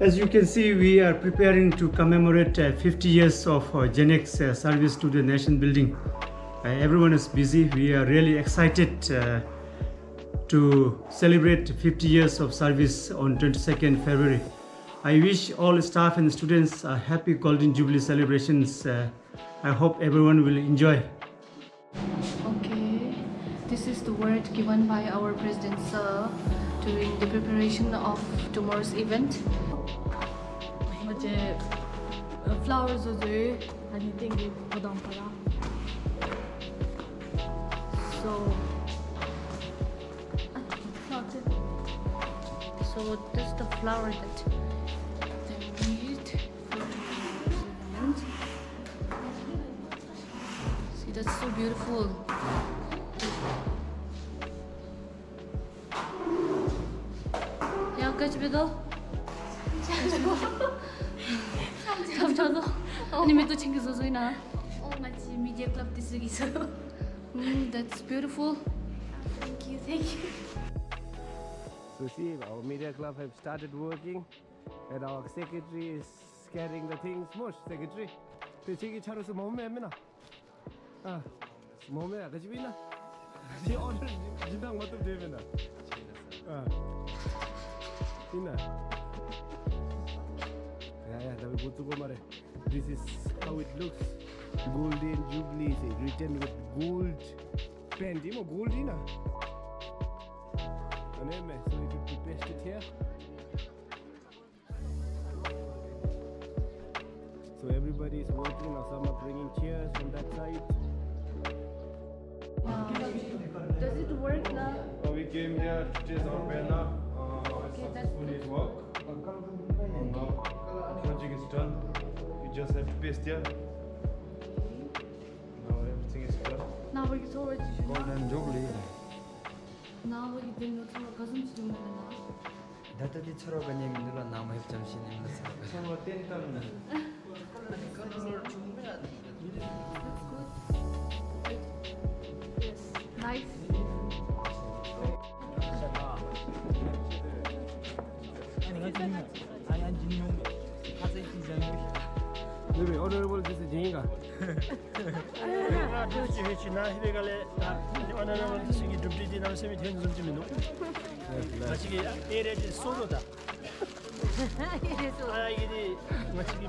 As you can see, we are preparing to commemorate uh, 50 years of uh, JNEC's uh, service to the nation building. Uh, everyone is busy. We are really excited to celebrate 50 years of service on 22nd February. I wish all staff and students a happy Golden Jubilee celebrations. Uh, I hope everyone will enjoy. Okay, this is the word given by our President Sir during the preparation of tomorrow's event. म्हणजे flowers वगैरे आणि ते बदाम पडा so so this the the that See, that's so beautiful. Yeah, catch me though. 잠자서 아니면 또 챙겨서 소이나 어, 마치 미디어 클럽 디스기서 음, that's beautiful thank you thank you So see, our media club have started working and our secretary is carrying the things. Mush, secretary. 그 저기 차로서 몸에 애매나. 아, 몸에 아까 집이 있나? 이 오늘 진당 맞춤 되면나. 아, 있나? this is how it looks golden jubilee is written with gold pen di mo gold di eh? so here so everybody is working or some are bringing chairs from that side does it work now? Oh, we came here to test our banner. Uh, okay, successfully it Okay. p u n c i n g is done. y o just have to a s t e h Now everything is done. Now we get over to Golden Jubilee. Now we get to know 가슴 치료는 다다디 철학은 얘 눌러 나무 협점 신임 넣어. 서로 뗀다는. 그걸 준비하는. That's d i c 아나두주일 나히베가레 다 니와나나몬츠기 듭디디나세미 텐준준치미노 마치기 에레지 소노다 에레소 아아기디 마치기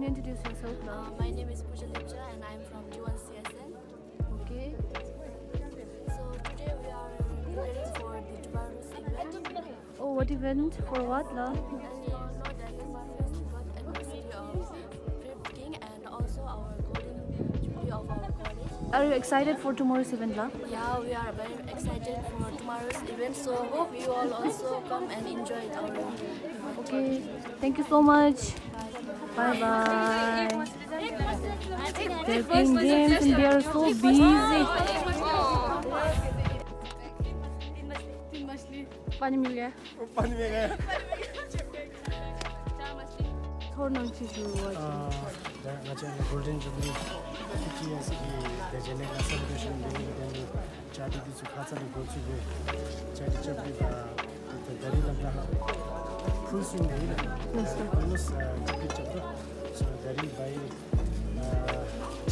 Can you introduce yourself now? Uh, my name is Pooja Lepcha and I'm from G1 CSN. Okay. So today we are preparing for the event. Oh, what event? For what, love? you all know, that is the anniversary of and also our golden jubilee of our college. Are you excited for tomorrow's event, love? Yeah, we are very excited for tomorrow's event. So hope you all also come and enjoy it. Our okay. Thank you so much. Bye bye. They're playing games and they are so busy. पानी मिल गया पानी मिल गया छोड़ना चाहिए Nigerian Golden Jubilee fifty years the Geneva celebration being then Chadi Sukata Gotu Chadi Chadi the could swim there no stop no stop the picture so very by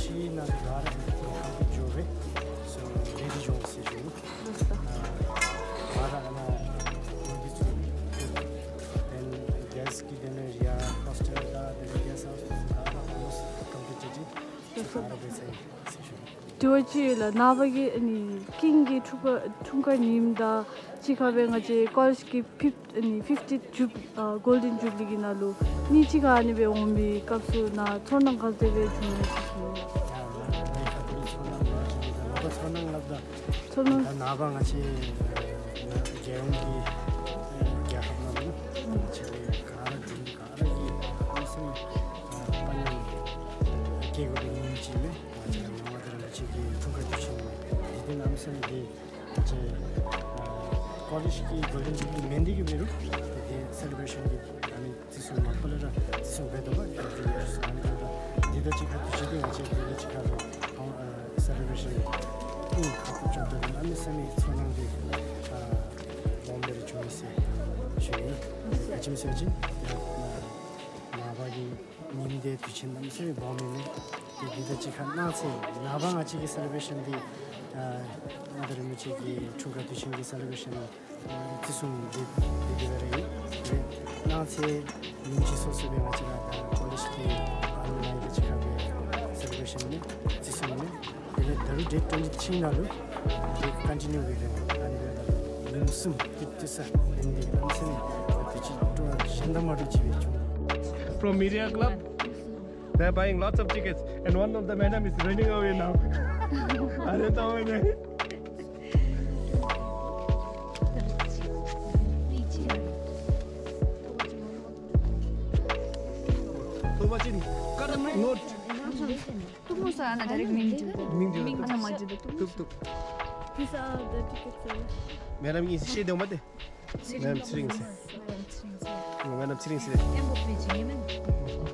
china garden picture so individual decision no stop we rearrange the picture and i guess the dinner yeah hostel the guess out of the picture the problem 좋았지라 나비기 이 킹의 축파 총관님다 지가배 가지 걸스키 50이50축어 골든 튜브 리그는 로니 지가니베 엄비 각수나 처음한 가스에 되 주는 수수료. 어서 한번 chigi chunga chushin didi namisan di chi college ki golden jubilee mendi gi miru di celebration gi ani tisu mapala ra tisu veda 디데 비친 남세 범인이 디데 지칸 나세 나방 같이 기 셀레브레이션 디 추가 디친 셀레브레이션 티숨 디 디베리 나세 미치 소스베 같이 콜리스키 알라이 같이 셀레브레이션 디 티숨 더 데이트 온 치나루 디 컨티뉴 기 레네 안데 림숨 디티사 엔디 안세니 디치 클럽 They're buying lots of tickets and one of the madam is running away now. Note. Tu musa ana direkt Mingju. Madam, is she the one? Madam, sitting. Madam, sitting. Mm, when I'm selling tickets.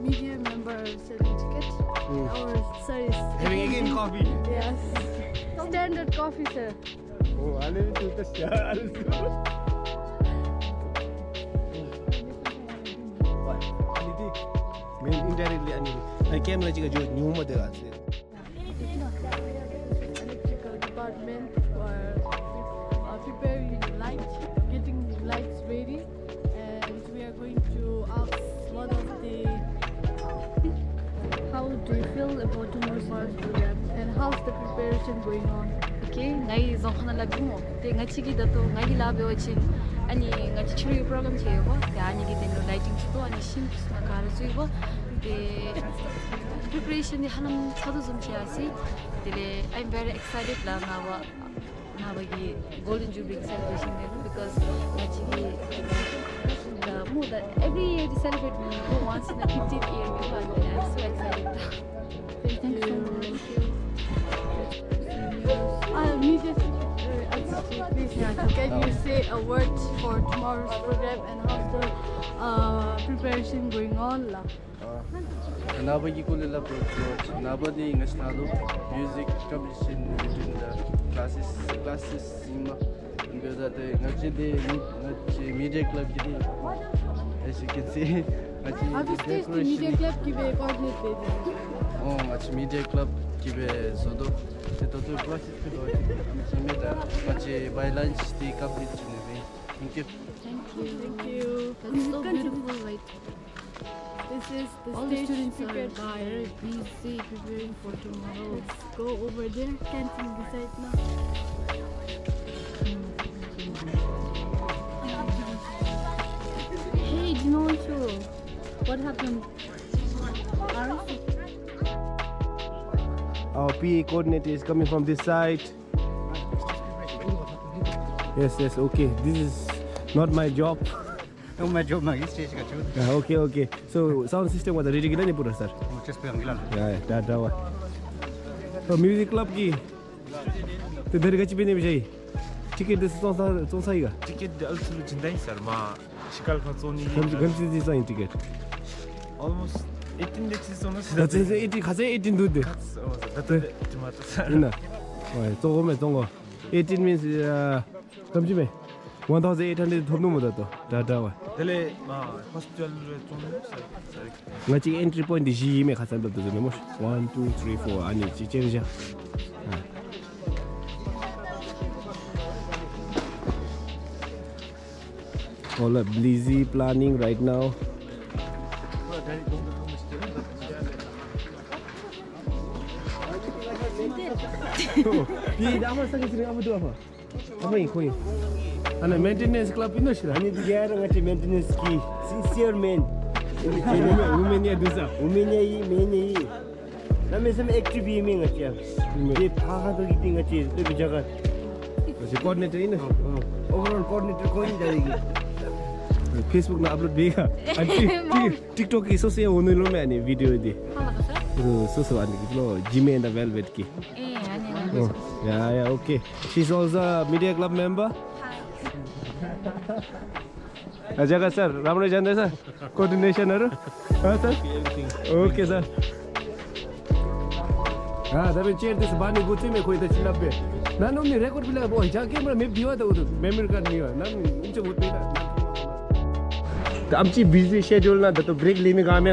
Media member selling tickets. Mm. Or sorry. Having again coffee. Yes. Standard coffee, sir. Oh, I live to the stars. Мен preparation going on. Okay, ngai zonkhana la bimo. Te ngai chigi da to ngai la bewa chin. Ani ngai chichiri problem chee wa. Te ani ki tenro lighting chuto ani shim chusna kaara zui wa. Te preparation ni hanam chadu zum chee asi. I'm very excited la nga wa. the wa gi golden jubilee celebration gero. Because ngai chigi da every year to celebrate me. Once in a 15th year, so excited. Thank you. Thank you. can you say a word for tomorrow's program and how's the uh, preparation going on? La? Naba Gikulila Project, Naba the National Music Competition within the classes, classes Sima, and the Nachi Media Club. As you can see, Nachi Media Club on met media club gibi zodo te to tu plasi tu do thank you thank you thank you that's so beautiful right this is the all the students are very busy preparing for tomorrow let's go over there canteen beside now Hey, Dinocho, what happened? our PA coordinator is coming from this side yes yes okay this is not my job no my job my uh, okay okay so sound system was ready gila ni pura sir oh, just pe yeah da da wa so music club ki te der you bine bijai ticket this song sir song sai ticket de altu jindai sir ma shikal khatsoni gamchi gamchi design ticket almost it's the season strategy it has 18 dudes that's it's matter now to go me to go 18 means uh 3000 1800 to open mother to da da well well hospital to the so my the entry point is here me has the zone 1 2 3 4 and change yeah all a breezy planning right now Apa sakit sini apa tu apa? Apa ini kau Anak maintenance club ini sih. Hanya dia orang macam maintenance ki, sincere man. Women ya dosa. Women ya ini, men ya ini. Nama saya active ini nggak sih? Dia faham tu gitu nggak sih? Tu bicara. Masih coordinator ini. Overall coordinator kau ini jadi. फेसबुकमा upload भएका अनि TikTok यसो चाहिँ हुनु लो नि video दिए 그 스스로 Jimmy and the Velvet ki. Oh, yeah, yeah, okay. She's also a media club member. Sir राम्रो जान्दैछ sir okay sir हाँ तब चेयर दिस बानी गुच्चे में कोई तो ना ना मैं रिकॉर्ड मैं भी हुआ था उधर मेमोरी कार्ड नहीं है ना उनसे बहुत पिला तो बिजी शेड्यूल ना तो ब्रेक लेने काम है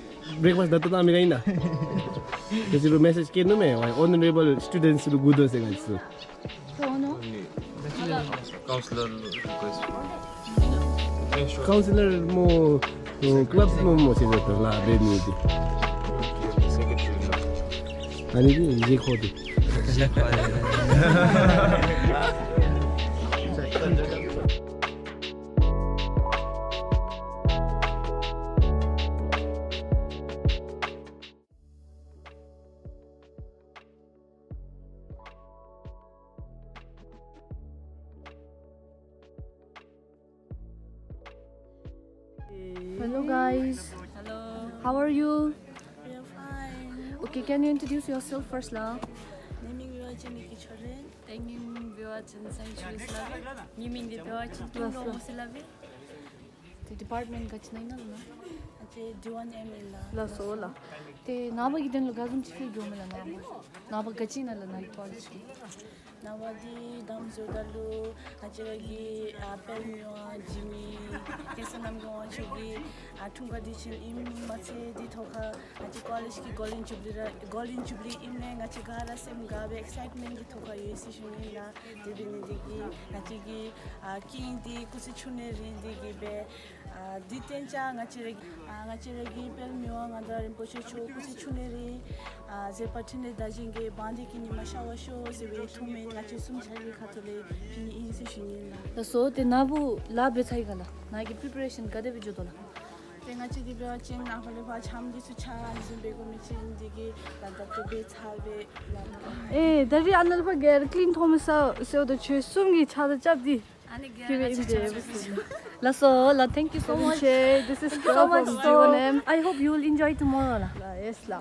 breakfast pas na amin na. c'est le message kayo on eh. Honorable students lo gudo sa guys. So Counselor request. Counselor mo club mo mo si La Ani je Hello guys. Hello. How are you? I are fine. Okay, can you introduce yourself first la? Naming you are Niki Choren. Naming you are Chen Sang Chu Slavi. Naming the are Chen Kim Nomo Slavi. The department got to know na. Ate Dewan Emil la. La sola. Te nawa gi den lugazum chi fi gyo mela nawa. Nawa gachi na la na ipol chi. Nawa di damzo dalu. Ate gi apel mi wa Jimmy. kesa nam go chu bi a thung ga di chil im ma che di tho kha a ji college ki golin chubli ra golin chubli im ne nga chi ga ra sem ga be excitement di tho kha ye si chu ni la de bin di gi na chi a ki di ku si di ten cha nga chire gi nga chire gi pel mi nga da rin po cho ze pa da ki ni ma sha wa sho ze we nga sum le ni in se so te preparation la te nga di chen su cha mi chen e clean se sum gi Lasso, la, thank you so much. This is so much. I hope you will enjoy tomorrow. Yes, la.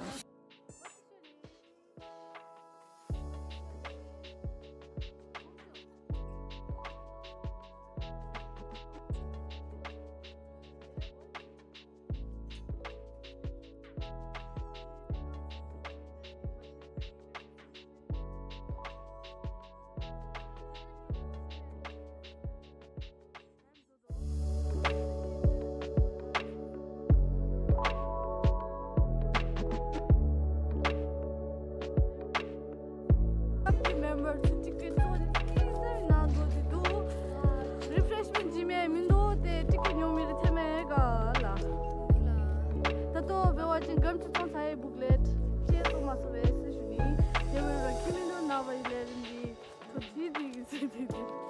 you.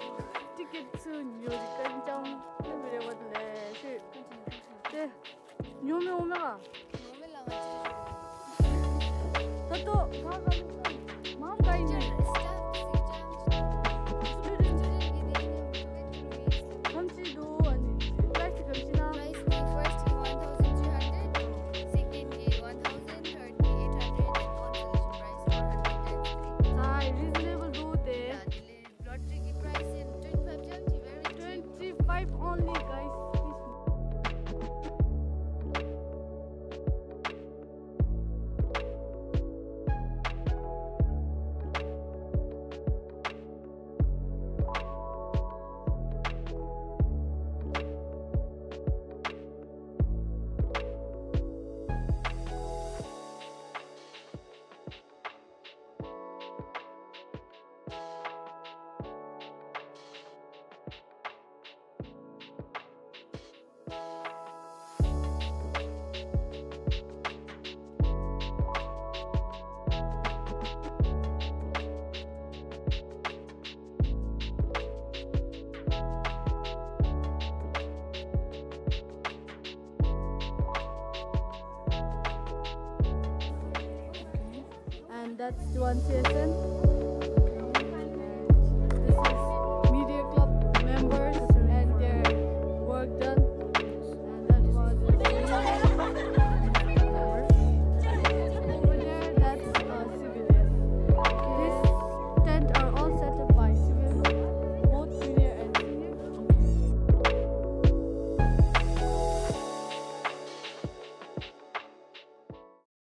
and that's one season